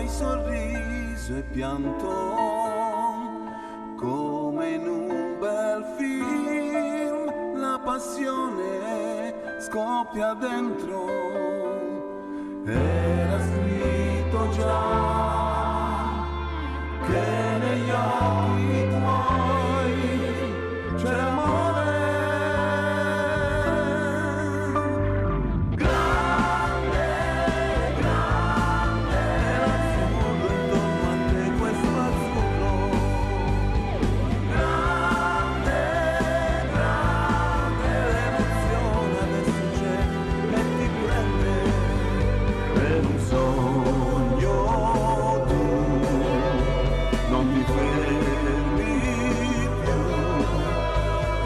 hai sorriso e pianto come in un bel film. La passione scoppia dentro era scritto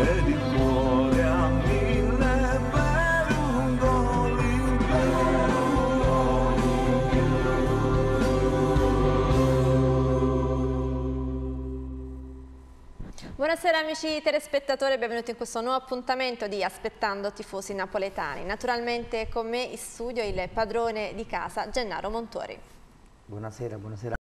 ed il cuore a mille per un gol Buonasera amici telespettatori, benvenuti in questo nuovo appuntamento di Aspettando tifosi napoletani. Naturalmente con me in studio il padrone di casa Gennaro Montori. Buonasera, buonasera